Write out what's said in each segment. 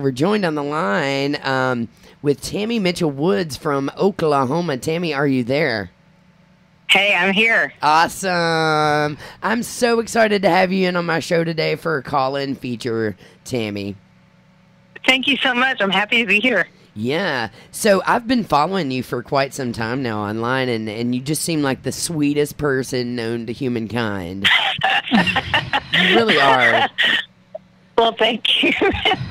We're joined on the line um, with Tammy Mitchell Woods from Oklahoma. Tammy, are you there? Hey, I'm here. Awesome. I'm so excited to have you in on my show today for a call in feature, Tammy. Thank you so much. I'm happy to be here. Yeah. So I've been following you for quite some time now online, and, and you just seem like the sweetest person known to humankind. you really are. Well, thank you.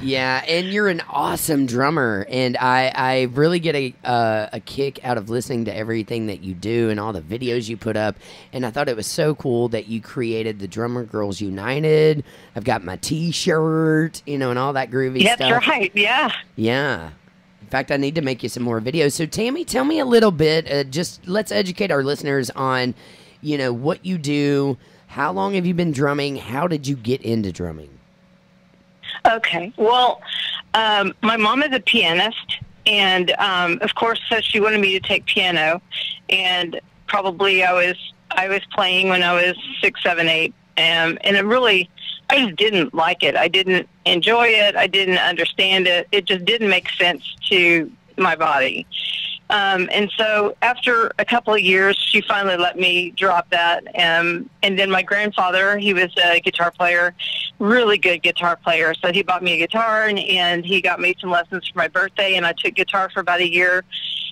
Yeah, and you're an awesome drummer, and I I really get a uh, a kick out of listening to everything that you do and all the videos you put up. And I thought it was so cool that you created the Drummer Girls United. I've got my T-shirt, you know, and all that groovy stuff. That's right. Yeah. Yeah. In fact, I need to make you some more videos. So, Tammy, tell me a little bit. Uh, just let's educate our listeners on, you know, what you do. How long have you been drumming? How did you get into drumming? Okay. Well, um, my mom is a pianist, and um, of course, so she wanted me to take piano, and probably I was I was playing when I was six, seven, eight, um, and it really I just didn't like it. I didn't enjoy it. I didn't understand it. It just didn't make sense to my body. Um, and so after a couple of years, she finally let me drop that. Um, and then my grandfather, he was a guitar player, really good guitar player. So he bought me a guitar and, and he got me some lessons for my birthday. And I took guitar for about a year.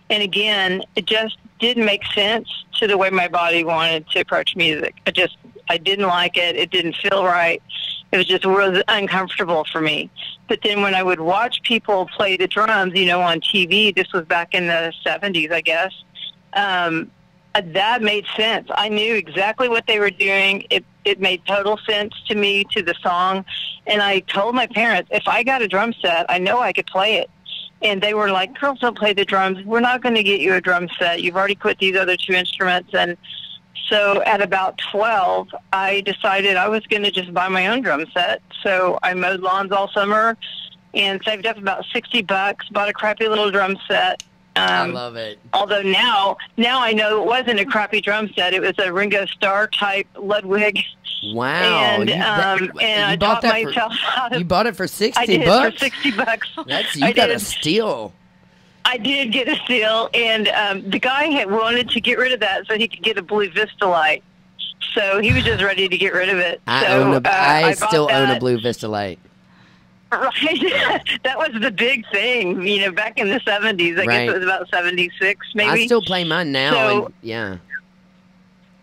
And again, it just didn't make sense to the way my body wanted to approach music. I just, I didn't like it. It didn't feel right. It was just really uncomfortable for me. But then when I would watch people play the drums, you know, on TV, this was back in the 70s, I guess, um, that made sense. I knew exactly what they were doing. It, it made total sense to me, to the song. And I told my parents, if I got a drum set, I know I could play it. And they were like, girls don't play the drums. We're not going to get you a drum set. You've already quit these other two instruments. And so at about 12, I decided I was going to just buy my own drum set. So I mowed lawns all summer and saved up about 60 bucks, bought a crappy little drum set. I Um, love it. although now, now I know it wasn't a crappy drum set. It was a Ringo Starr type Ludwig. Wow. and you, um, that- and I bought taught myself how to. you bought it for 60 I did bucks? for 60 bucks. That's you I got a steal. I did get a steal, and um, the guy had wanted to get rid of that so he could get a blue Vistalite. So he was just ready to get rid of it. I so, own a, uh, I bought still own a blue Vistalite. Right, that was the big thing, you know, back in the seventies. I Right. guess it was about seventy six, maybe. I still play mine now. So- and, yeah.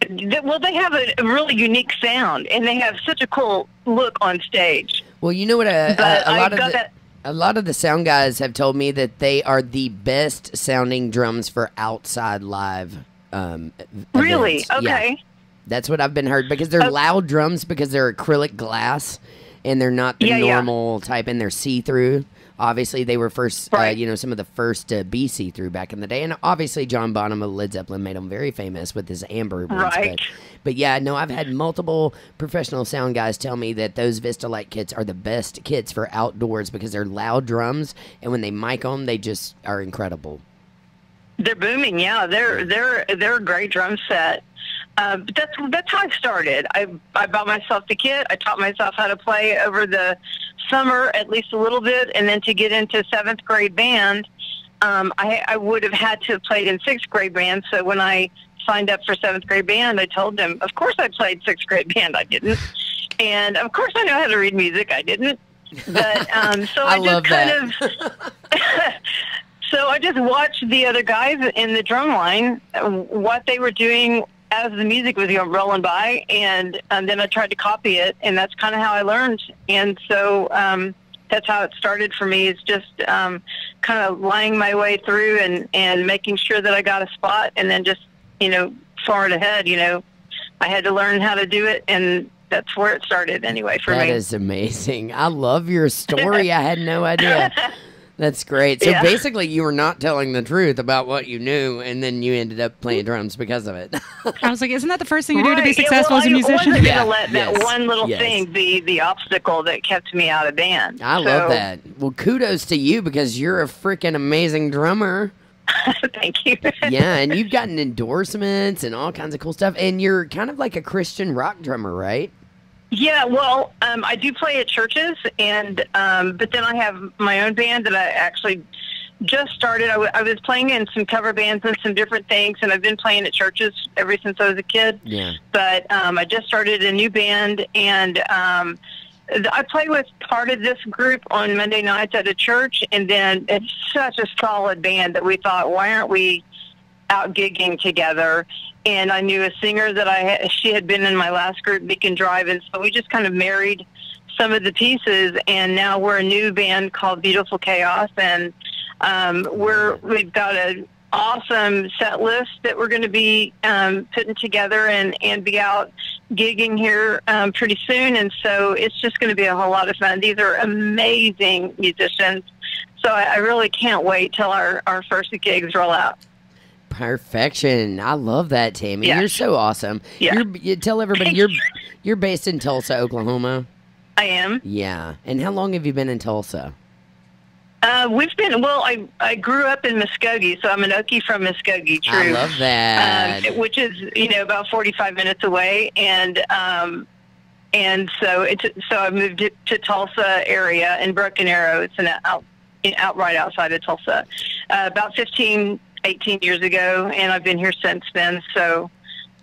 Th- well, they have a, a really unique sound, and they have such a cool look on stage. Well, you know what? A, But a, a I lot of got the, that. A lot of the sound guys have told me that they are the best sounding drums for outside live. Um, Really? events. Yeah. Okay. That's what I've been heard because they're Oh. loud drums because they're acrylic glass and they're not the Yeah, yeah. normal type and they're see through. Obviously, they were first, uh, you know, some of the first to be see through back in the day. And obviously, John Bonham of Led Zeppelin made them very famous with his amber ones. Right. But, but yeah, no, I've had multiple professional sound guys tell me that those Vistalite kits are the best kits for outdoors because they're loud drums and when they mic them, they just are incredible. They're booming, yeah. They're they're they're a great drum set. Uh, but that's that's how I started. I I bought myself the kit. I taught myself how to play over the summer at least a little bit, and then to get into seventh grade band, um, I I would have had to have played in sixth grade band. So when I signed up for seventh grade band, I told them, of course I played sixth grade band. I didn't, and of course I know how to read music. I didn't. But um, so I I, love just kind that. of so I just watched the other guys in the drum line, what they were doing as the music was going rolling by, and, and then I tried to copy it, and that's kind of how I learned. And so um, that's how it started for me. Is just um, kind of lying my way through and and making sure that I got a spot, and then just you know forward ahead. You know, I had to learn how to do it, and that's where it started anyway for That me. is amazing. I love your story. I had no idea. That's great. So Yeah. basically, you were not telling the truth about what you knew, and then you ended up playing mm-hmm. drums because of it. I was like, isn't that the first thing you do to be Right. Yeah, successful well, as a musician? I wasn't going to Yeah. let that one little Yes. thing be the obstacle that kept me out of band. I love that. Well, kudos to you because you're a freaking amazing drummer. Thank you. Yeah, and you've gotten endorsements and all kinds of cool stuff. And you're kind of like a Christian rock drummer, right? Yeah, well, um, I do play at churches, and um, but then I have my own band that I actually just started. I, w- I was playing in some cover bands and some different things, and I've been playing at churches ever since I was a kid. Yeah. But um, I just started a new band, and um, th- I play with part of this group on Monday nights at a church, and then it's such a solid band that we thought, why aren't we out gigging together? And I knew a singer that I she had been in my last group, Beacon Drive, and so we just kind of married some of the pieces, and now we're a new band called Beautiful Chaos, and um, we're we've got an awesome set list that we're going to be um, putting together and and be out gigging here um, pretty soon, and so it's just going to be a whole lot of fun. These are amazing musicians, so I, I really can't wait till our our first gigs roll out. Perfection. I love that, Tammy. You're so awesome. Yeah. You're, you tell everybody you're you. you're based in Tulsa, Oklahoma. I am. Yeah. And how long have you been in Tulsa? Uh, we've been well. I I grew up in Muskogee, so I'm an Okie from Muskogee. True. I love that. um, which is you know about 45 minutes away, and um, and so it's so I moved to Tulsa area in Broken Arrow. It's an out out right outside of Tulsa, uh, about 15, 18 years ago, and I've been here since then. So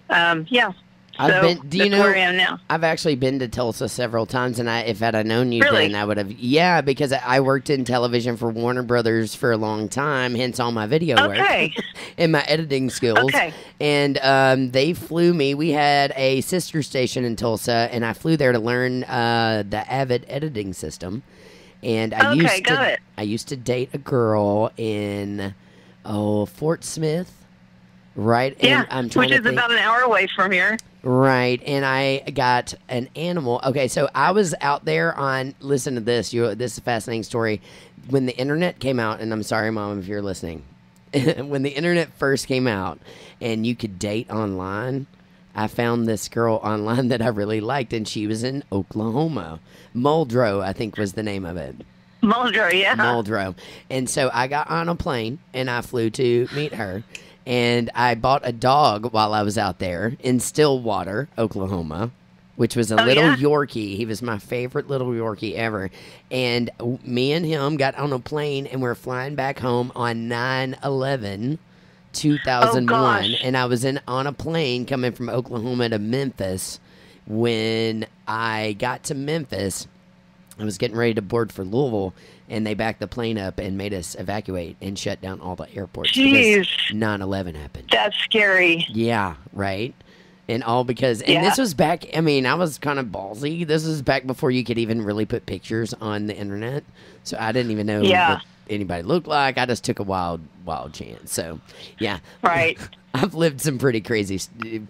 um, yeah, I've so been- do you know- where I am now? I've actually been to Tulsa several times, and I, if I'd have known you Really? then, I would have. Yeah, because I worked in television for Warner Brothers for a long time, hence all my video Okay. work and my editing skills. Okay. And um, they flew me. We had a sister station in Tulsa, and I flew there to learn uh, the Avid editing system. And I Okay, used to, it. I used to date a girl in oh Fort Smith, right? Yeah, and I'm trying which is think. about an hour away from here. Right, and I got an animal. Okay, so I was out there on. Listen to this. You, this is a fascinating story. When the internet came out, and I'm sorry, mom, if you're listening. when the internet first came out, and you could date online, I found this girl online that I really liked, and she was in Oklahoma. Muldrow, I think, was the name of it. Muldrow, yeah. Muldrow. And so I got on a plane and I flew to meet her. And I bought a dog while I was out there in Stillwater, Oklahoma, which was a Oh, little yeah? Yorkie. He was my favorite little Yorkie ever. And me and him got on a plane and we're flying back home on 9 11. 2001 gosh. and I was in on a plane coming from Oklahoma to Memphis when I got to Memphis I was getting ready to board for Louisville, and they backed the plane up and made us evacuate and shut down all the airports. Jeez. 9 11 happened. That's scary. Yeah, right? And all because, and this was back, I mean, I was kind of ballsy. This was back before you could even really put pictures on the internet. So I didn't even know Yeah. what anybody looked like. I just took a wild, wild chance. So, yeah. Right. I've lived some pretty crazy,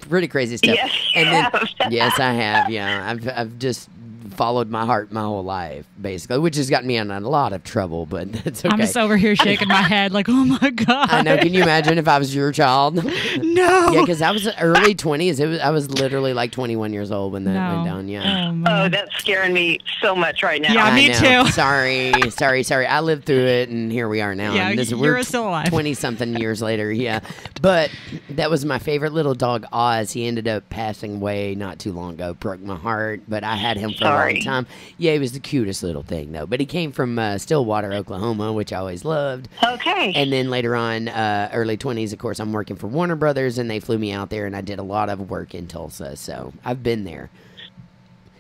pretty crazy stuff. Yes, and then, yes, I have. Yeah, I've, I've just followed my heart my whole life, basically, which has gotten me in a lot of trouble. But that's okay. I'm just over here shaking my head like, oh my god. I know. Can you imagine if I was your child? No. yeah, because I was early twenties. It was I was literally like 21 years old when that no. went down. Yeah. Oh, Oh, that's scaring me so much right now. Yeah, I me know. too. Sorry, sorry, sorry. I lived through it, and here we are now. Yeah, this, you're we're still alive. Twenty something years later. Yeah, but that was my favorite little dog, Oz. He ended up passing away not too long ago. Broke my heart, but I had him for a Sorry. long time. Yeah, he was the cutest little thing though. But he came from uh, Stillwater, Oklahoma, which I always loved. Okay. And then later on, uh, early 20s, of course, I'm working for Warner Brothers, and they flew me out there, and I did a lot of work in Tulsa. So I've been there.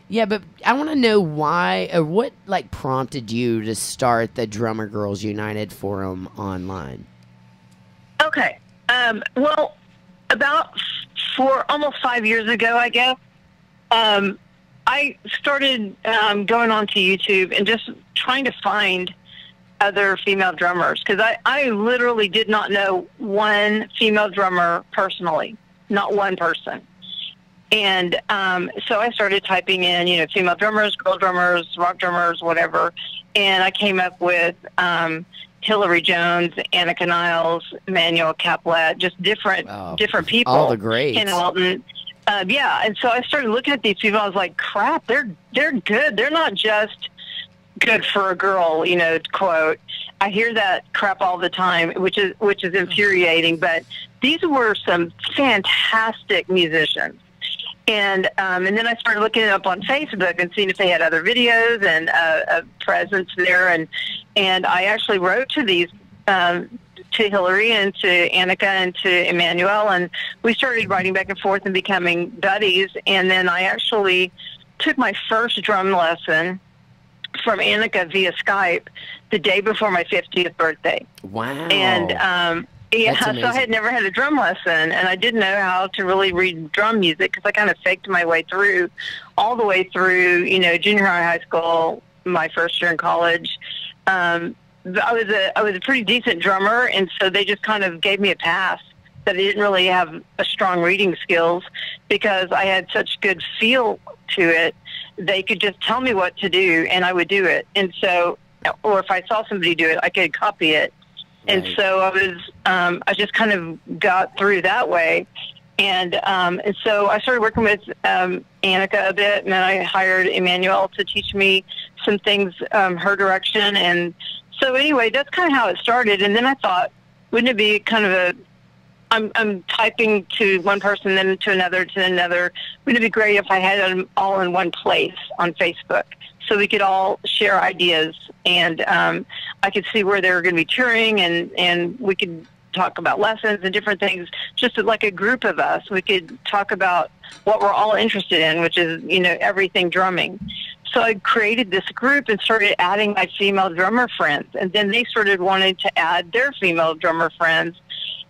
Yeah, but I want to know why, or what, like, prompted you to start the Drummer Girls United forum online? Okay. Um, well, about four, almost five years ago, I guess, um, I started um, going onto YouTube and just trying to find other female drummers because I, I literally did not know one female drummer personally, not one person. And um, so I started typing in, you know, female drummers, girl drummers, rock drummers, whatever. And I came up with um, Hilary Jones, Anika Nilles, Manuel Caplette, just different Wow. different people. All the greats. Hannah Welton. Uh, yeah, and so I started looking at these people. I was like, "Crap, they're they're good. They're not just good for a girl." You know, quote. I hear that crap all the time, which is which is infuriating. But these were some fantastic musicians, And um, and then I started looking it up on Facebook and seeing if they had other videos and uh, a presence there. And and I actually wrote to these um, to Hilary and to Anika and to Emmanuelle, and we started writing back and forth and becoming buddies. And then I actually took my first drum lesson from Anika via Skype the day before my 50th birthday. Wow. And um, yeah, so I had never had a drum lesson, and I didn't know how to really read drum music because I kind of faked my way through, all the way through, you know, junior high, high school, my first year in college. Um, I was a I was a pretty decent drummer, and so they just kind of gave me a pass that I didn't really have a strong reading skills because I had such good feel to it. They could just tell me what to do, and I would do it. And so, or if I saw somebody do it, I could copy it. And so I was, um, I just kind of got through that way. And, um, and so I started working with um, Anika a bit, and then I hired Emmanuelle to teach me some things, um, her direction. And so anyway, that's kind of how it started. And then I thought, wouldn't it be kind of a, I'm, I'm typing to one person, then to another, to another. Wouldn't it be great if I had them all in one place on Facebook? So we could all share ideas, and um, I could see where they were going to be touring, and and we could talk about lessons and different things. Just like a group of us, we could talk about what we're all interested in, which is you know everything drumming. So I created this group and started adding my female drummer friends, and then they started wanting to add their female drummer friends.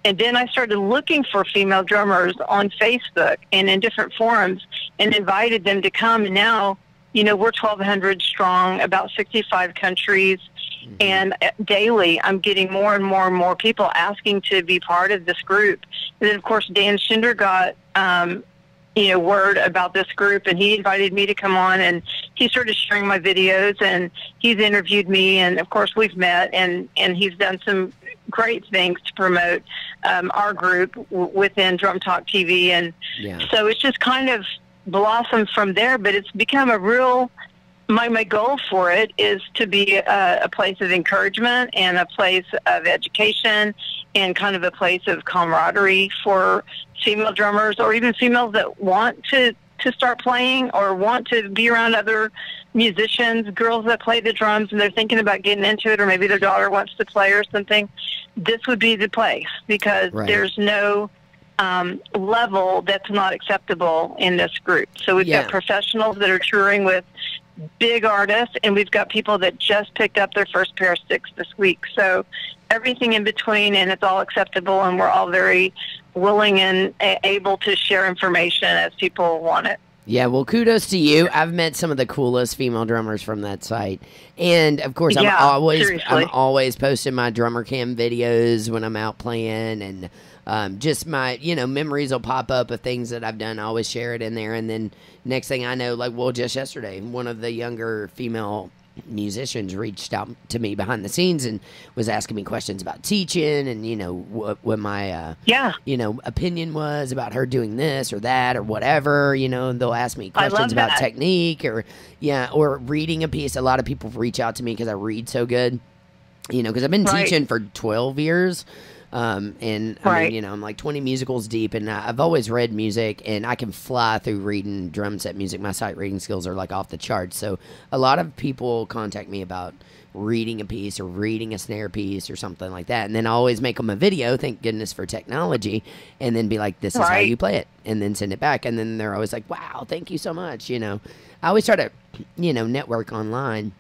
And then I started looking for female drummers on Facebook and in different forums and invited them to come. And now, you know, we're 1,200 strong, about 65 countries. And uh, daily, I'm getting more and more and more people asking to be part of this group. And then, of course, Dan Schinder got, um, you know, word about this group, and he invited me to come on, and he started sharing my videos, and he's interviewed me, and of course, we've met, and and he's done some great things to promote um, our group w- within Drum Talk TV, and Yeah. so it's just kind of blossomed from there. But it's become a real my my goal for it is to be a, a place of encouragement and a place of education and kind of a place of camaraderie for female drummers or even females that want to to start playing or want to be around other musicians, girls that play the drums and they're thinking about getting into it or maybe their daughter wants to play or something. This would be the place because Right. there's no um, level that's not acceptable in this group. So we've Yeah. got professionals that are touring with big artists, and we've got people that just picked up their first pair of sticks this week. So everything in between, and it's all acceptable, and we're all very willing and able to share information as people want it. Yeah, well, kudos to you. I've met some of the coolest female drummers from that site, and of course, I'm Yeah, always seriously. I'm always posting my drummer cam videos when I'm out playing, and um, just my you know memories will pop up of things that I've done. I always share it in there, and then next thing I know, like well, just yesterday, one of the younger female musicians reached out to me behind the scenes and was asking me questions about teaching and you know what, what my uh, Yeah. you know, opinion was about her doing this or that or whatever, you know, and they'll ask me questions about technique or, yeah, or reading a piece. A lot of people reach out to me because I read so good, you know, because I've been Right. teaching for 12 years. Um, and I mean, you know, I'm like 20 musicals deep, and I- I've always read music, and I can fly through reading drum set music. My sight reading skills are like off the charts. So a lot of people contact me about reading a piece or reading a snare piece or something like that, and then I always make them a video. Thank goodness for technology, and then be like, "This is how you play it," and then send it back, and then they're always like, "Wow, thank you so much." You know, I always try to, you know, network online,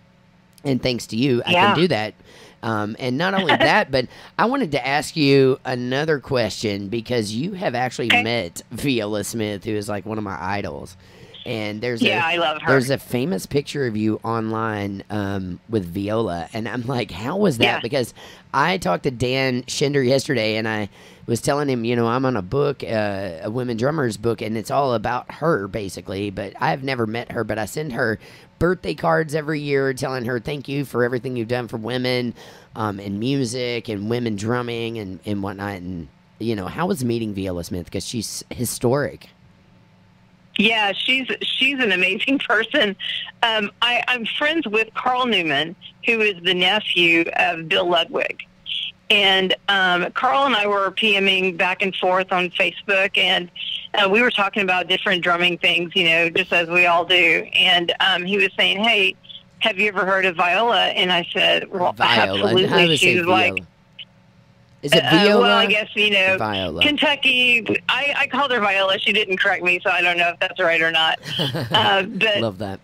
and thanks to you, I can do that. Um, and not only that, but I wanted to ask you another question because you have actually Okay. met Viola Smith, who is like one of my idols. And there's Yeah, a, I love her. There's a famous picture of you online um, with Viola, and I'm like, how was that? Yeah. Because I talked to Dan Schinder yesterday, and I was telling him, you know, I'm on a book, uh, a women drummers book, and it's all about her basically. But I've never met her, but I send her birthday cards every year telling her thank you for everything you've done for women um, in music and women drumming and, and whatnot. And, you know, how was meeting Viola Smith? Because she's historic. Yeah, she's she's an amazing person. Um, I, I'm friends with Carl Newman, who is the nephew of Bill Ludwig. And um, Carl and I were PMing back and forth on Facebook, and uh, we were talking about different drumming things, you know, just as we all do. And um, he was saying, "Hey, have you ever heard of Viola?" And I said, "Well, Viola. absolutely." She was like. Is it uh, viola? well, I guess you know, Viola. Kentucky. I, I called her Viola. She didn't correct me, so I don't know if that's right or not. uh, but Love that.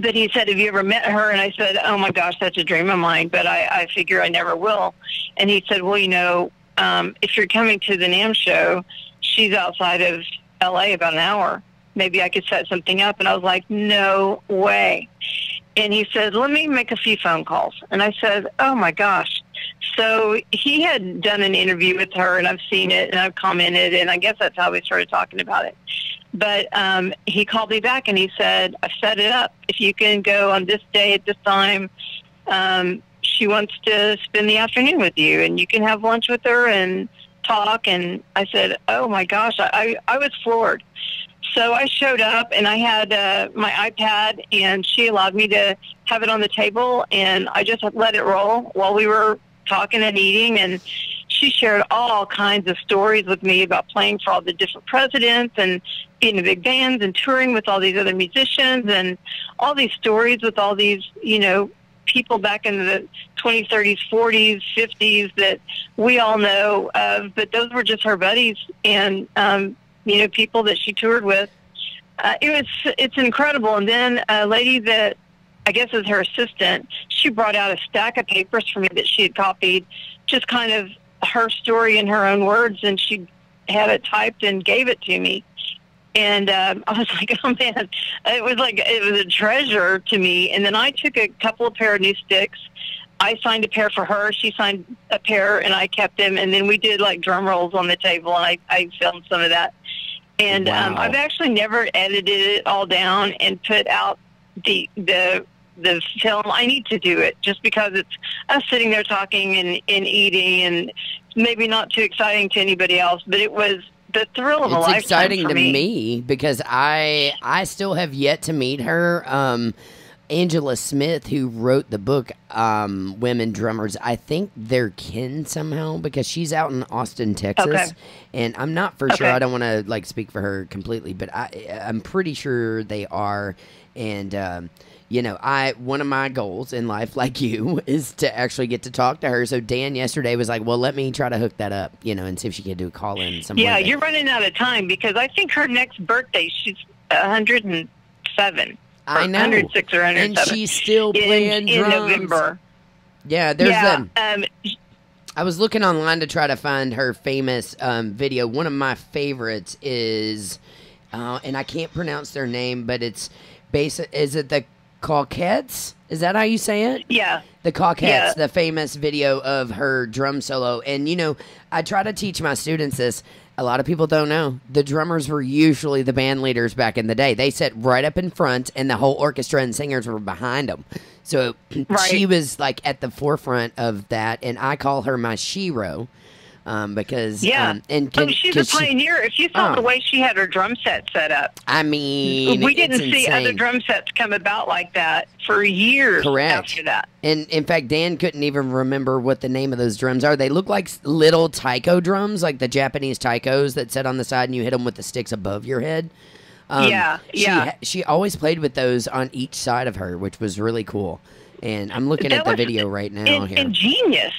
But he said, "Have you ever met her?" And I said, "Oh my gosh, that's a dream of mine, but I, I figure I never will." And he said, "Well, you know, um, if you're coming to the NAMM show, she's outside of L.A. about an hour. Maybe I could set something up." And I was like, "No way." And he said, "Let me make a few phone calls." And I said, "Oh my gosh." So he had done an interview with her, and I've seen it, and I've commented, and I guess that's how we started talking about it. But um, he called me back and he said, I've set it up. If you can go on this day at this time, um, she wants to spend the afternoon with you and you can have lunch with her and talk. And I said, Oh my gosh, I, I, I was floored. So I showed up and I had uh, my iPad and she allowed me to have it on the table and I just let it roll while we were talking and eating and she shared all kinds of stories with me about playing for all the different presidents and being in big bands and touring with all these other musicians and all these stories with all these, you know, people back in the 20s, 30s, 40s, 50s that we all know of, but those were just her buddies and, um, you know, people that she toured with. Uh, it was, it's incredible. And then a lady that I guess as her assistant, she brought out a stack of papers for me that she had copied, just kind of her story in her own words, and she had it typed and gave it to me. And um, I was like, oh man, it was like it was a treasure to me. And then I took a couple of pair of new sticks. I signed a pair for her. She signed a pair, and I kept them. And then we did like drum rolls on the table, and I, I filmed some of that. And um, I've actually never edited it all down and put out the the the film. I need to do it just because it's us sitting there talking and, and eating, and maybe not too exciting to anybody else, but it was the thrill of a it's exciting to me. me. because I I still have yet to meet her. Um, Angela Smith, who wrote the book um, "Women Drummers," I think they're kin somehow because she's out in Austin, Texas, Okay. and I'm not for sure. I don't want to like speak for her completely, but I I'm pretty sure they are. And um, you know, I one of my goals in life, like you, is to actually get to talk to her. So Dan yesterday was like, "Well, let me try to hook that up, you know, and see if she can do a call in some Yeah, you're running out of time because I think her next birthday she's 107. I know. 106 or 107. And she's still playing in, in. November. Yeah, there's yeah, a. um, I was looking online to try to find her famous um, video. One of my favorites is, uh, and I can't pronounce their name, but it's basic. Is it the Coquettes? Is that how you say it? yeah. The Coquettes, Yeah. the famous video of her drum solo. And, you know, I try to teach my students this. A lot of people don't know. The drummers were usually the band leaders back in the day. They sat right up in front, and the whole orchestra and singers were behind them. So Right. she was like at the forefront of that. And I call her my shiro um, because, Yeah. um, and oh, can, she's a 'cause she- pioneer. if you saw Oh. the way she had her drum set set up, I mean, we didn't see other drum sets come about like that for years Correct. after that. And in fact, Dan couldn't even remember what the name of those drums are. They look like little taiko drums, like the Japanese taikos that sit on the side and you hit them with the sticks above your head. Um, Yeah, she yeah. ha- She, always played with those on each side of her, which was really cool. And I'm looking That at the video right now In, here. ingenious.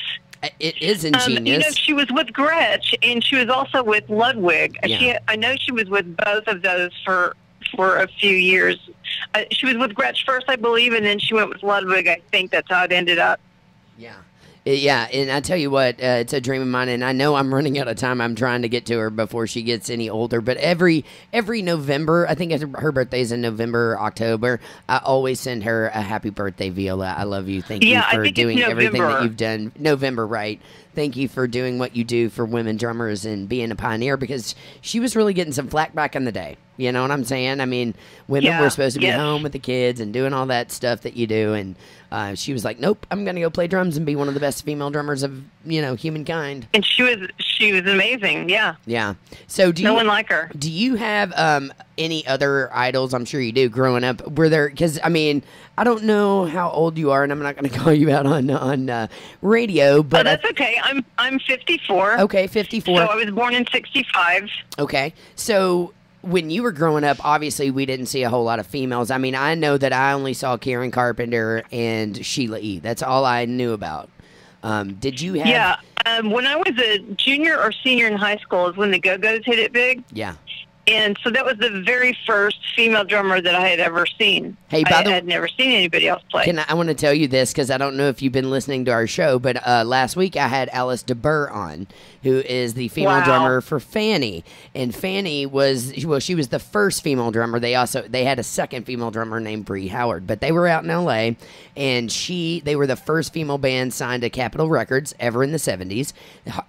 It is Um, you know, she was with Gretsch, and she was also with Ludwig. Uh, Yeah. She, I know she was with both of those for for a few years. Uh, she was with Gretsch first, I believe, and then she went with Ludwig. I think that's how it ended up. Yeah. Uh, Yeah, and I tell you what, uh, it's a dream of mine, and I know I'm running out of time. I'm trying to get to her before she gets any older. But every every November, I think her birthday's in November, or October. I always send her a happy birthday, Viola. I love you. Thank Yeah, you for doing everything that you've done. November, right? Thank you for doing what you do for women drummers and being a pioneer because she was really getting some flack back in the day. You know what I'm saying? I mean, women Yeah, were supposed to be yes. home with the kids and doing all that stuff that you do, and uh, she was like, "Nope, I'm gonna go play drums and be one of the best female drummers of you know humankind." And she was she was amazing. Yeah, Yeah. So do no you one like her. do you have um, any other idols? I'm sure you do. Growing up, were there? Because I mean, I don't know how old you are, and I'm not going to call you out on on uh, radio, Oh, but I- that's okay. I'm I'm 54. okay, 54. So I was born in 65. Okay. So when you were growing up, obviously we didn't see a whole lot of females. I mean, I know that I only saw Karen Carpenter and Sheila E. That's all I knew about. Um, did you have? Yeah. Um, when I was a junior or senior in high school is when the Go Go's hit it big. Yeah. And so that was the very first female drummer that I had ever seen. Hey, by I the- had never seen anybody else play. Can I, I want to tell you this because I don't know if you've been listening to our show, but uh, last week I had Alice de Buhr on, who is the female Wow. drummer for Fanny, and Fanny was well, she was the first female drummer. They also they had a second female drummer named Brie Howard, but they were out in L.A. and she they were the first female band signed to Capitol Records ever in the '70s.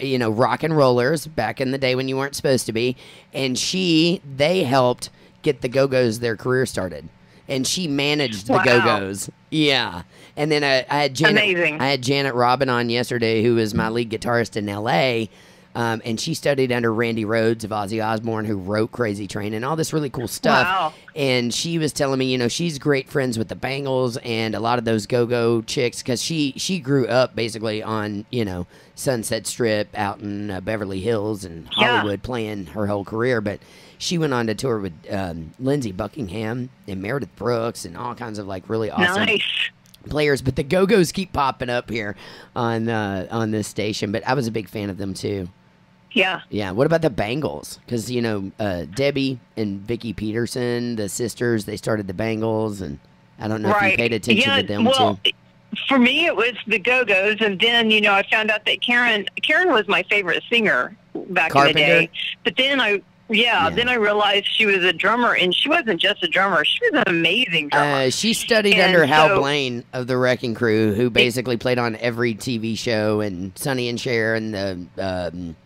You know, rock and rollers back in the day when you weren't supposed to be, and she they helped get the Go Go's their career started and she managed the Wow. Go Go's. Yeah, and then I, I had Janet. Amazing. I had Janet Robin on yesterday, who is my lead guitarist in L.A. Um, and she studied under Randy Rhoads of Ozzy Osbourne, who wrote Crazy Train and all this really cool stuff. Wow. And she was telling me, you know, she's great friends with the Bangles and a lot of those go-go chicks because she she grew up basically on you know Sunset Strip out in uh, Beverly Hills and Yeah. Hollywood playing her whole career, but she went on to tour with um, Lindsey Buckingham and Meredith Brooks and all kinds of like really awesome Nice. players. But the Go Go's keep popping up here on uh, on this station. But I was a big fan of them too. Yeah. Yeah. What about the Bangles? Because you know uh, Debbi and Vicki Peterson, the sisters, they started the Bangles, and I don't know if you paid attention yeah, to them well, too. For me, it was the Go Go's, and then you know I found out that Karen Karen was my favorite singer back Carpenter? in the day. But then I, yeah, Yeah. then I realized she was a drummer, and she wasn't just a drummer; she was an amazing drummer. Uh, she studied And under Hal Blaine of the Wrecking Crew, who basically played on every TV show and Sonny and Cher and the um,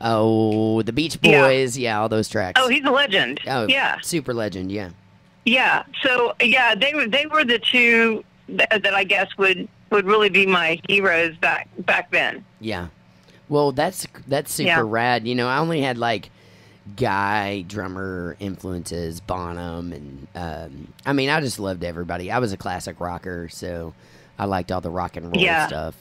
oh the Beach Yeah. Boys, yeah, all those tracks. oh, he's a legend. Oh, yeah, super legend, yeah. yeah. So yeah, they were they were the two that, that I guess would would really be my heroes back back then. Yeah. Well, that's that's super Yeah. rad. You know, I only had like guy drummer influences, Bonham, and um, I mean, I just loved everybody. I was a classic rocker, so I liked all the rock and roll Yeah. stuff.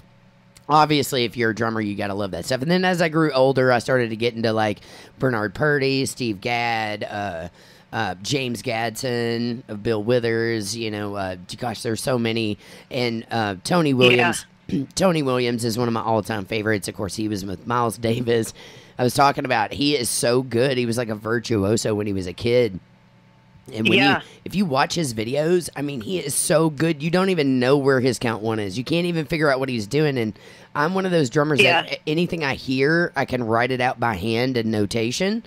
Obviously, if you're a drummer, you gotta love that stuff. And then as I grew older, I started to get into like Bernard Purdie, Steve Gadd, uh, uh, James Gadson, of Bill Withers. You know, uh, gosh, there's so many, and uh, Tony Williams. Tony Williams is one of my all-time favorites. Of course, he was with Miles Davis. I was talking about he is so good. He was like a virtuoso when he was a kid. And when Yeah. you if you watch his videos, I mean, he is so good. You don't even know where his count one is. You can't even figure out what he's doing. And I'm one of those drummers Yeah. that anything I hear, I can write it out by hand and notation.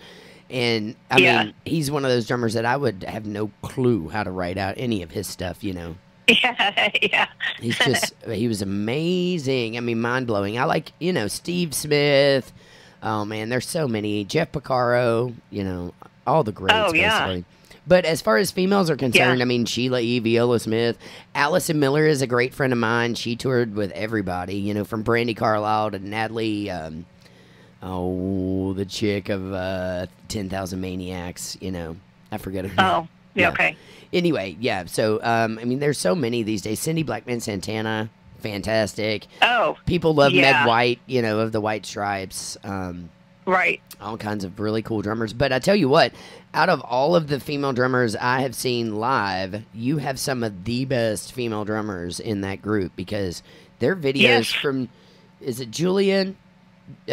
And I Yeah. mean, he's one of those drummers that I would have no clue how to write out any of his stuff. You know. Yeah, yeah. He's just he was amazing. I mean, mind blowing. I like you know Steve Smith. Oh man, there's so many. Jeff Porcaro. You know all the greats. Oh, yeah. basically. But as far as females are concerned, Yeah. I mean Sheila E. Viola Smith, Allison Miller is a great friend of mine. She toured with everybody. You know, from Brandi Carlile to Natalie. Um, oh, the chick of uh, Ten Thousand Maniacs. You know, I forget her name. Oh, yeah, Yeah. okay. Anyway, yeah. So, um, I mean, there's so many these days. Cindy Blackman Santana, fantastic. Oh, People love Yeah. Meg White, you know, of the White Stripes. Um, right. all kinds of really cool drummers. But I tell you what, out of all of the female drummers I have seen live, you have some of the best female drummers in that group because their videos Yes. from is it Julian?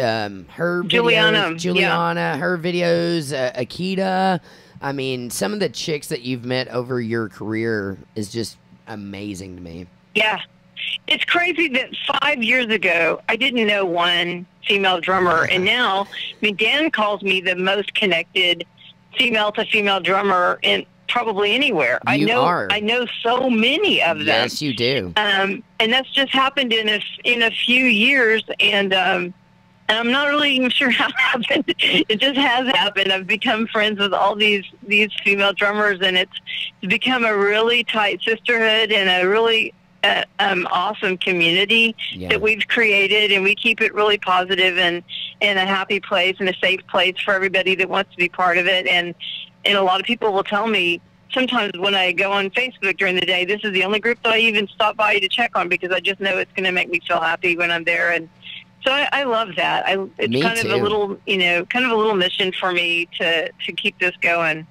Um, her Juliana, videos, Juliana, her videos, uh, Akita. I mean, some of the chicks that you've met over your career is just amazing to me. Yeah. It's crazy that five years ago, I didn't know one female drummer. And now, I mean, Dan calls me the most connected female to female drummer in probably anywhere. I know, are. I know so many of them. Yes, you do. Um, and that's just happened in a, in a few years. And, um, and I'm not really even sure how it happened. It just has happened. I've become friends with all these these female drummers, and it's become a really tight sisterhood and a really uh, um, awesome community Yeah. that we've created, and we keep it really positive and and a happy place and a safe place for everybody that wants to be part of it. And and a lot of people will tell me sometimes when I go on Facebook during the day, this is the only group that I even stop by to check on because I just know it's going to make me feel happy when I'm there and So I, I love that. I, it's Me kind of a little, you know, kind of a little mission for me to to keep this going.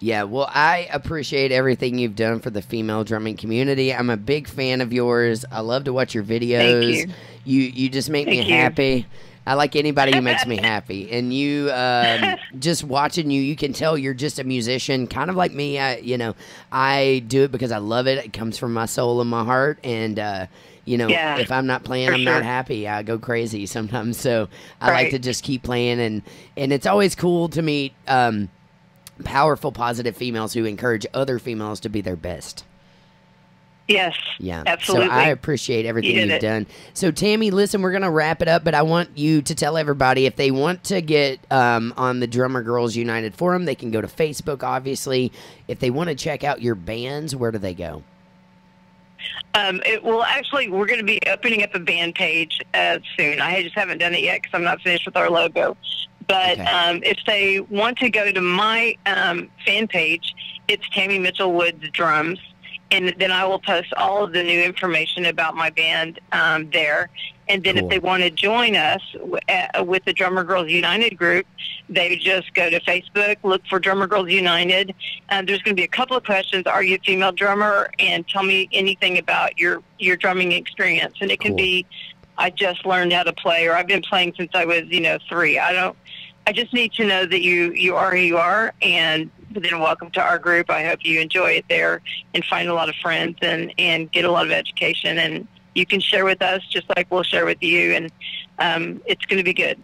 Yeah, well, I appreciate everything you've done for the female drumming community. I'm a big fan of yours. I love to watch your videos. you. You you just make me you. happy. I like anybody who makes me happy. And you um, just watching you, you can tell you're just a musician, kind of like me. I you know, I do it because I love it. It comes from my soul and my heart and uh you know, Yeah, if I'm not playing, I'm not happy. I go crazy sometimes. So I like to just keep playing, and and it's always cool to meet um, powerful, positive females who encourage other females to be their best. Yes. Yeah, Absolutely. So I appreciate everything you you've it. done. So Tammy, listen, we're gonna wrap it up, but I want you to tell everybody if they want to get um, on the Drummer Girls United forum, they can go to Facebook. Obviously, if they want to check out your bands, where do they go? Um, it, well, actually, we're going to be opening up a band page uh, soon. I just haven't done it yet because I'm not finished with our logo. But Okay. um, if they want to go to my um, fan page, it's Tammy Mitchell Woods Drums, and then I will post all of the new information about my band um, there. And then Cool. if they want to join us uh, with the Drummer Girls United group, they just go to Facebook, look for Drummer Girls United. Uh, there's going to be a couple of questions. Are you a female drummer? And tell me anything about your, your drumming experience. And it can be, I just learned how to play, or I've been playing since I was, you know, three. I don't, I just need to know that you, you are who you are. And then welcome to our group. I hope you enjoy it there and find a lot of friends and, and get a lot of education. And you can share with us just like we'll share with you. And um, it's going to be good.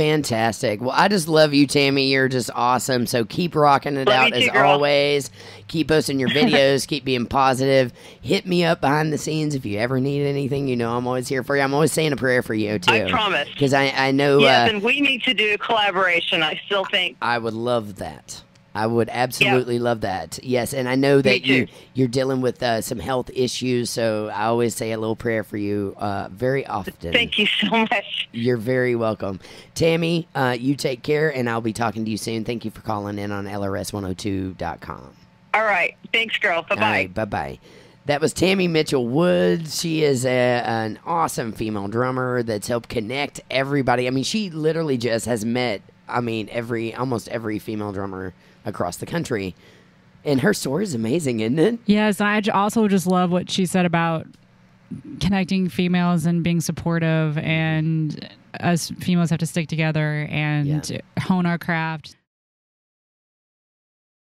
Fantastic. Well, I just love you, Tammy. You're just awesome. So keep rocking it Love out as too, always. Keep posting your videos. keep being positive. Hit me up behind the scenes if you ever need anything. You know, I'm always here for you. I'm always saying a prayer for you too. I promise. Because I, I know Yes, uh, and we need to do a collaboration. I still think. I would love that. I would absolutely love that. Yes, and I know that you you're dealing with uh, some health issues, so I always say a little prayer for you uh, very often. Thank you so much. You're very welcome. Tammy, uh, you take care, and I'll be talking to you soon. Thank you for calling in on LRS102.com. All right. Thanks, girl. Bye bye. right, bye bye. That was Tammy Mitchell Woods. She is a, an awesome female drummer that's helped connect everybody. I mean, she literally just has met, I mean, every almost every female drummer across the country. And her story is amazing, isn't it? Yes, I also just love what she said about connecting females and being supportive, and us females have to stick together and Yeah. hone our craft.